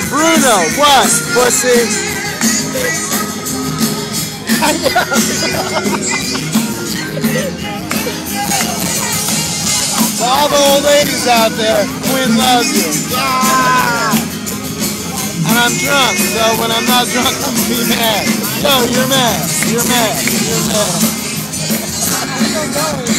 Hey, Bruno, what, pussy? To all the old ladies out there, Quinn loves you. Yeah! And I'm drunk, so when I'm not drunk, I'm be mad. Yo, you're mad. You're mad. You're mad.